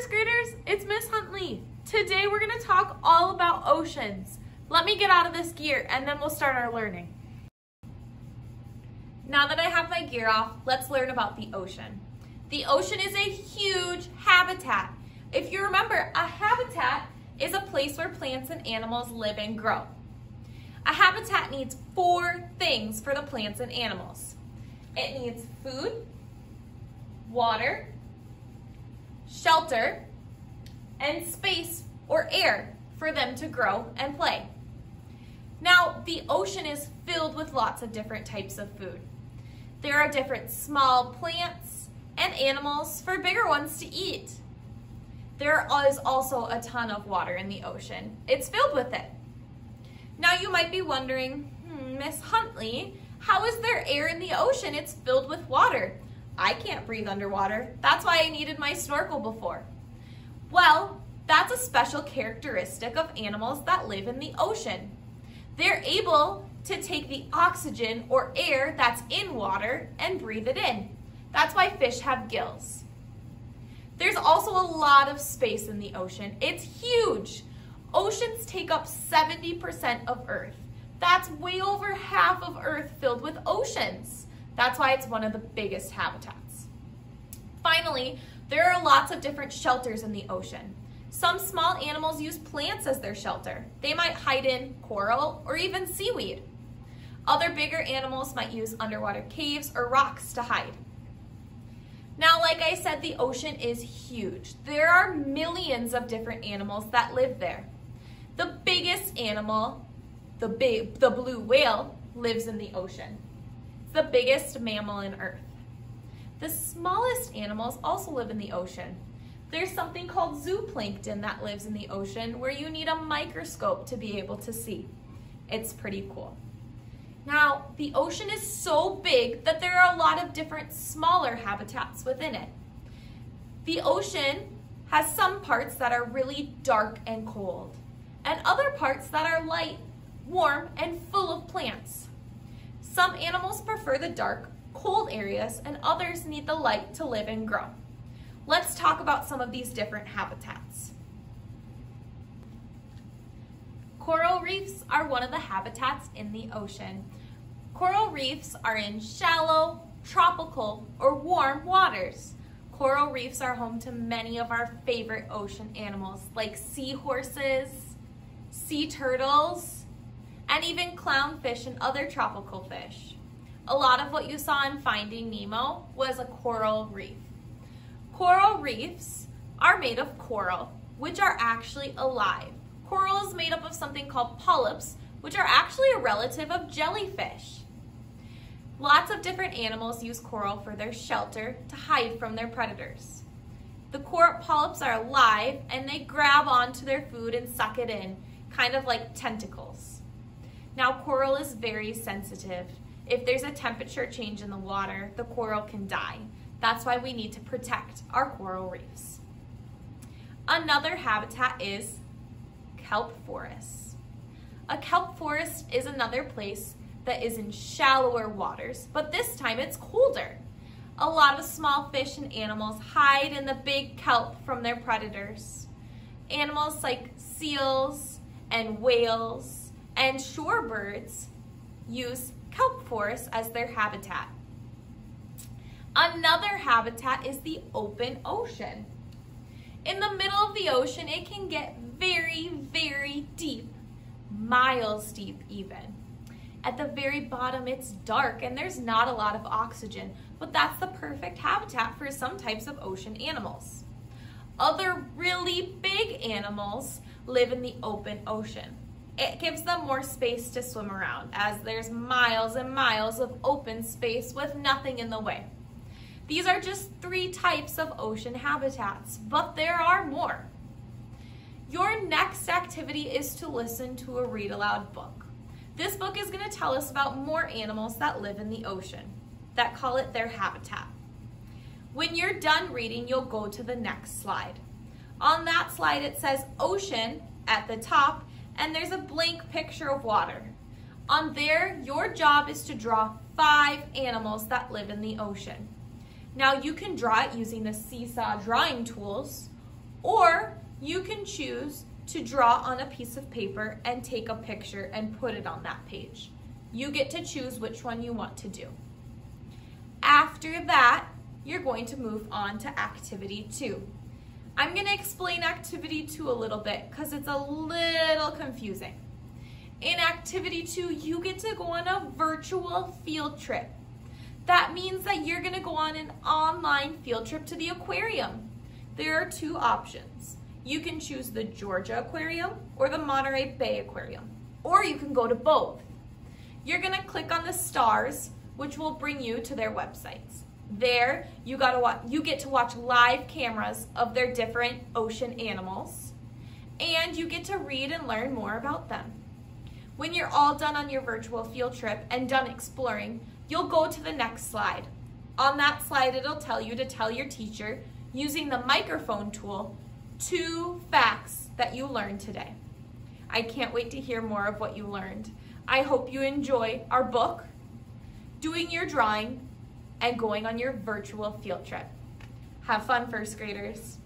first graders, it's Miss Huntley. Today we're gonna talk all about oceans. Let me get out of this gear and then we'll start our learning. Now that I have my gear off, let's learn about the ocean. The ocean is a huge habitat. If you remember, a habitat is a place where plants and animals live and grow. A habitat needs four things for the plants and animals. It needs food, water, shelter, and space or air for them to grow and play. Now, the ocean is filled with lots of different types of food. There are different small plants and animals for bigger ones to eat. There is also a ton of water in the ocean. It's filled with it. Now you might be wondering, hmm, Miss Huntley, how is there air in the ocean? It's filled with water. I can't breathe underwater. That's why I needed my snorkel before. Well, that's a special characteristic of animals that live in the ocean. They're able to take the oxygen or air that's in water and breathe it in. That's why fish have gills. There's also a lot of space in the ocean. It's huge. Oceans take up 70% of Earth. That's way over half of Earth filled with oceans. That's why it's one of the biggest habitats. Finally, there are lots of different shelters in the ocean. Some small animals use plants as their shelter. They might hide in coral or even seaweed. Other bigger animals might use underwater caves or rocks to hide. Now, like I said, the ocean is huge. There are millions of different animals that live there. The biggest animal, the, big, the blue whale, lives in the ocean the biggest mammal on Earth. The smallest animals also live in the ocean. There's something called zooplankton that lives in the ocean where you need a microscope to be able to see. It's pretty cool. Now, the ocean is so big that there are a lot of different smaller habitats within it. The ocean has some parts that are really dark and cold, and other parts that are light, warm, and full of plants. Some animals prefer the dark, cold areas and others need the light to live and grow. Let's talk about some of these different habitats. Coral reefs are one of the habitats in the ocean. Coral reefs are in shallow, tropical, or warm waters. Coral reefs are home to many of our favorite ocean animals like seahorses, sea turtles, and even clownfish and other tropical fish. A lot of what you saw in Finding Nemo was a coral reef. Coral reefs are made of coral, which are actually alive. Coral is made up of something called polyps, which are actually a relative of jellyfish. Lots of different animals use coral for their shelter to hide from their predators. The coral polyps are alive and they grab onto their food and suck it in, kind of like tentacles. Now coral is very sensitive. If there's a temperature change in the water, the coral can die. That's why we need to protect our coral reefs. Another habitat is kelp forests. A kelp forest is another place that is in shallower waters, but this time it's colder. A lot of small fish and animals hide in the big kelp from their predators. Animals like seals and whales and shorebirds use kelp forests as their habitat. Another habitat is the open ocean. In the middle of the ocean, it can get very, very deep, miles deep even. At the very bottom, it's dark and there's not a lot of oxygen, but that's the perfect habitat for some types of ocean animals. Other really big animals live in the open ocean it gives them more space to swim around as there's miles and miles of open space with nothing in the way. These are just three types of ocean habitats, but there are more. Your next activity is to listen to a read aloud book. This book is going to tell us about more animals that live in the ocean, that call it their habitat. When you're done reading, you'll go to the next slide. On that slide, it says ocean at the top and there's a blank picture of water. On there, your job is to draw five animals that live in the ocean. Now you can draw it using the seesaw drawing tools, Or you can choose to draw on a piece of paper and take a picture and put it on that page. You get to choose which one you want to do. After that, you're going to move on to activity two. I'm going to explain activity two a little bit because it's a little confusing. In activity two, you get to go on a virtual field trip. That means that you're going to go on an online field trip to the aquarium. There are two options. You can choose the Georgia Aquarium or the Monterey Bay Aquarium, or you can go to both. You're going to click on the stars, which will bring you to their websites. There, you, gotta watch, you get to watch live cameras of their different ocean animals, and you get to read and learn more about them. When you're all done on your virtual field trip and done exploring, you'll go to the next slide. On that slide, it'll tell you to tell your teacher, using the microphone tool, two facts that you learned today. I can't wait to hear more of what you learned. I hope you enjoy our book, doing your drawing, and going on your virtual field trip. Have fun, first graders.